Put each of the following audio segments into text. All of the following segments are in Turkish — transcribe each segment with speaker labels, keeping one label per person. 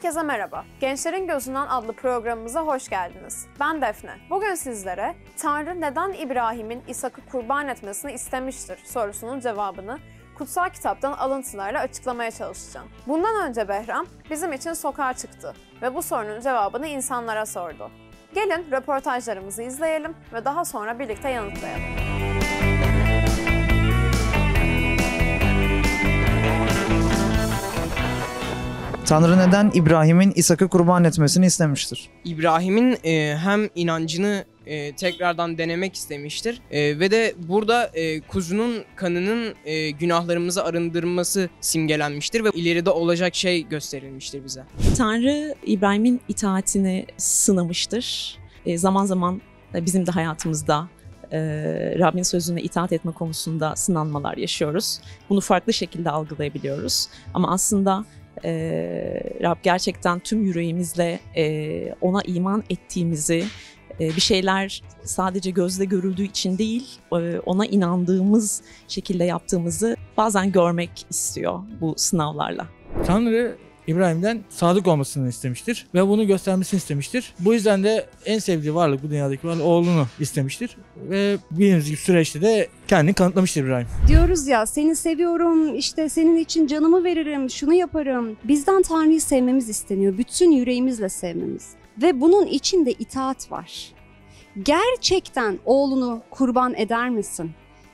Speaker 1: Herkese merhaba. Gençlerin Gözünden adlı programımıza hoş geldiniz. Ben Defne. Bugün sizlere Tanrı neden İbrahim'in İshak'ı kurban etmesini istemiştir sorusunun cevabını kutsal kitaptan alıntılarla açıklamaya çalışacağım. Bundan önce Behram bizim için sokağa çıktı ve bu sorunun cevabını insanlara sordu. Gelin röportajlarımızı izleyelim ve daha sonra birlikte yanıtlayalım.
Speaker 2: Tanrı neden İbrahim'in İshak'ı kurban etmesini istemiştir?
Speaker 3: İbrahim'in e, hem inancını e, tekrardan denemek istemiştir E, ve de burada e, kuzunun kanının e, günahlarımızı arındırması simgelenmiştir ve ileride olacak şey gösterilmiştir bize.
Speaker 4: Tanrı İbrahim'in itaatini sınamıştır. E, zaman zaman bizim de hayatımızda e, Rabbin sözüne itaat etme konusunda sınanmalar yaşıyoruz. Bunu farklı şekilde algılayabiliyoruz. Ama aslında e, Rab gerçekten tüm yüreğimizle e, ona iman ettiğimizi, e, bir şeyler sadece gözle görüldüğü için değil, e, ona inandığımız şekilde yaptığımızı bazen görmek istiyor bu sınavlarla.
Speaker 5: Tanrı İbrahim'den sadık olmasını istemiştir ve bunu göstermesini istemiştir. Bu yüzden de en sevdiği varlık bu dünyadaki varlık oğlunu istemiştir ve bildiğiniz gibi süreçte de kendini kanıtlamıştır İbrahim.
Speaker 6: Diyoruz ya seni seviyorum işte senin için canımı veririm şunu yaparım. Bizden Tanrı'yı sevmemiz isteniyor. Bütün yüreğimizle sevmemiz. Ve bunun içinde itaat var. Gerçekten oğlunu kurban eder misin?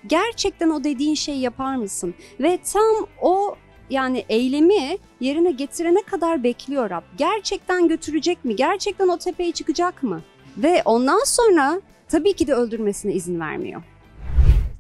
Speaker 6: Gerçekten o dediğin şeyi yapar mısın? Ve tam o yani eylemi yerine getirene kadar bekliyor Rab. Gerçekten götürecek mi? Gerçekten o tepeye çıkacak mı? Ve ondan sonra tabii ki de öldürmesine izin vermiyor.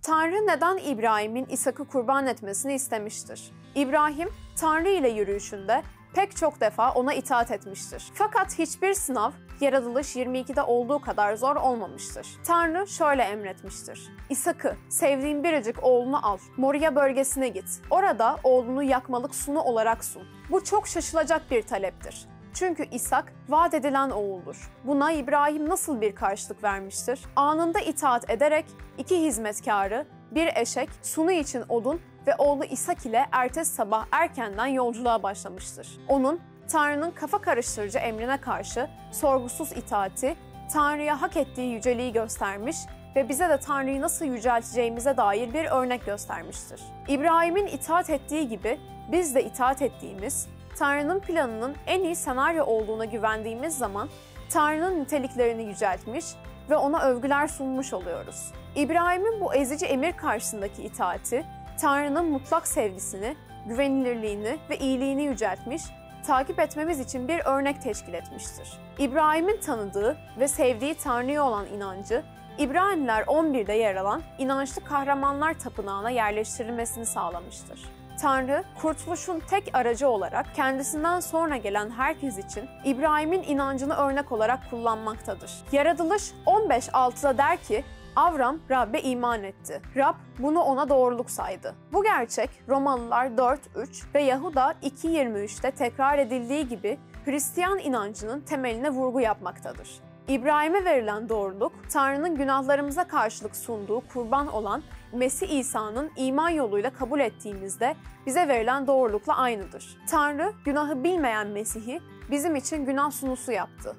Speaker 1: Tanrı neden İbrahim'in İshak'ı kurban etmesini istemiştir? İbrahim, Tanrı ile yürüyüşünde pek çok defa ona itaat etmiştir. Fakat hiçbir sınav Yaratılış 22'de olduğu kadar zor olmamıştır. Tanrı şöyle emretmiştir. İshak'ı, sevdiğin biricik oğlunu al. Moria bölgesine git. Orada oğlunu yakmalık sunu olarak sun. Bu çok şaşılacak bir taleptir. Çünkü İshak vaat edilen oğuldur. Buna İbrahim nasıl bir karşılık vermiştir? Anında itaat ederek iki hizmetkarı, bir eşek, sunu için odun ve oğlu İshak ile ertesi sabah erkenden yolculuğa başlamıştır. Onun Tanrı'nın kafa karıştırıcı emrine karşı sorgusuz itaati, Tanrı'ya hak ettiği yüceliği göstermiş ve bize de Tanrı'yı nasıl yücelteceğimize dair bir örnek göstermiştir. İbrahim'in itaat ettiği gibi biz de itaat ettiğimiz, Tanrı'nın planının en iyi senaryo olduğuna güvendiğimiz zaman Tanrı'nın niteliklerini yüceltmiş ve ona övgüler sunmuş oluyoruz. İbrahim'in bu ezici emir karşısındaki itaati, Tanrı'nın mutlak sevgisini, güvenilirliğini ve iyiliğini yüceltmiş takip etmemiz için bir örnek teşkil etmiştir. İbrahim'in tanıdığı ve sevdiği Tanrı'ya olan inancı, İbraniler 11'de yer alan inançlı kahramanlar tapınağına yerleştirilmesini sağlamıştır. Tanrı, kurtuluşun tek aracı olarak kendisinden sonra gelen herkes için İbrahim'in inancını örnek olarak kullanmaktadır. Yaratılış 15.6'da der ki, Avram Rab'be iman etti. Rab bunu ona doğruluk saydı. Bu gerçek Romalılar 4.3 ve Yahuda 2.23'te tekrar edildiği gibi Hristiyan inancının temeline vurgu yapmaktadır. İbrahim'e verilen doğruluk, Tanrı'nın günahlarımıza karşılık sunduğu kurban olan Mesih İsa'nın iman yoluyla kabul ettiğimizde bize verilen doğrulukla aynıdır. Tanrı, günahı bilmeyen Mesih'i bizim için günah sunusu yaptı.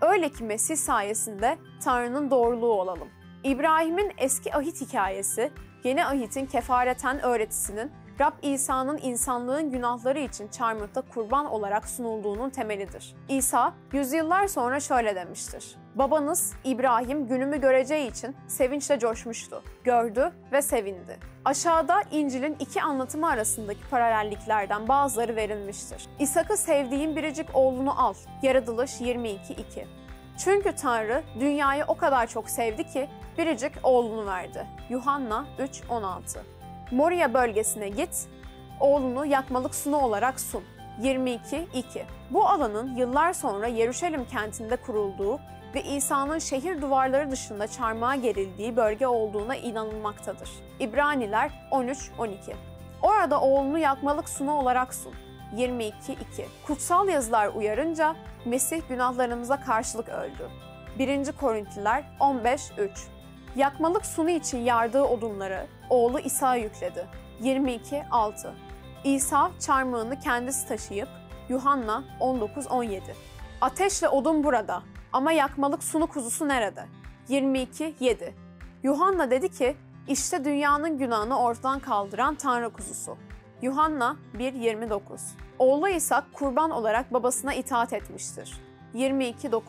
Speaker 1: Öyle ki Mesih sayesinde Tanrı'nın doğruluğu olalım. İbrahim'in eski ahit hikayesi, yeni ahitin kefareten öğretisinin Rab İsa'nın insanlığın günahları için çarmıhta kurban olarak sunulduğunun temelidir. İsa, yüzyıllar sonra şöyle demiştir. Babanız İbrahim günümü göreceği için sevinçle coşmuştu. Gördü ve sevindi. Aşağıda İncil'in iki anlatımı arasındaki paralelliklerden bazıları verilmiştir. İshak'ı sevdiğin biricik oğlunu al. Yaratılış 22.2 çünkü Tanrı dünyayı o kadar çok sevdi ki biricik oğlunu verdi. Yuhanna 3.16 Moria bölgesine git, oğlunu yakmalık sunu olarak sun. 22.2 Bu alanın yıllar sonra Yeruşalim kentinde kurulduğu ve İsa'nın şehir duvarları dışında çarmıha gerildiği bölge olduğuna inanılmaktadır. İbraniler 13.12 Orada oğlunu yakmalık sunu olarak sun. 22.2 Kutsal yazılar uyarınca Mesih günahlarımıza karşılık öldü. 1. Korintliler 15.3 Yakmalık sunu için yardığı odunları oğlu İsa yükledi. 22.6 İsa çarmıhını kendisi taşıyıp Yuhanna 19-17 Ateşle odun burada ama yakmalık sunu kuzusu nerede? 22-7 Yuhanna dedi ki, işte dünyanın günahını ortadan kaldıran Tanrı kuzusu. Yuhanna 1.29 Oğlu İshak kurban olarak babasına itaat etmiştir. 22.9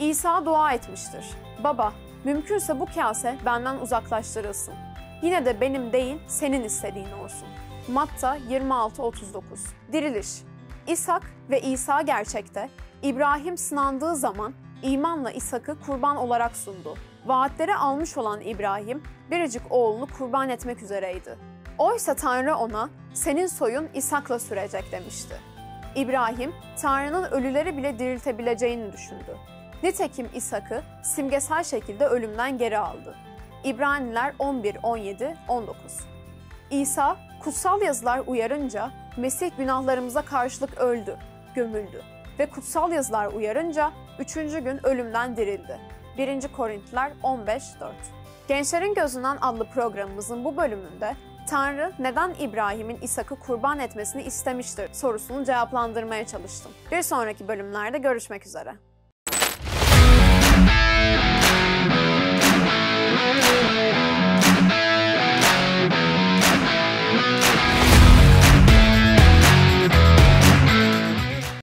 Speaker 1: İsa dua etmiştir. Baba, mümkünse bu kase benden uzaklaştırılsın. Yine de benim değil, senin istediğin olsun. Matta 26.39 Diriliş İshak ve İsa gerçekte, İbrahim sınandığı zaman imanla İshak'ı kurban olarak sundu. Vaatleri almış olan İbrahim, biricik oğlunu kurban etmek üzereydi. Oysa Tanrı ona, senin soyun İshak'la sürecek demişti. İbrahim, Tanrı'nın ölüleri bile diriltebileceğini düşündü. Nitekim İshak'ı simgesel şekilde ölümden geri aldı. İbraniler 11, 17, 19 İsa, kutsal yazılar uyarınca Mesih günahlarımıza karşılık öldü, gömüldü ve kutsal yazılar uyarınca üçüncü gün ölümden dirildi. 1. Korintiler 15-4 Gençlerin Gözünden adlı programımızın bu bölümünde Tanrı neden İbrahim'in İshak'ı kurban etmesini istemiştir sorusunu cevaplandırmaya çalıştım. Bir sonraki bölümlerde görüşmek üzere.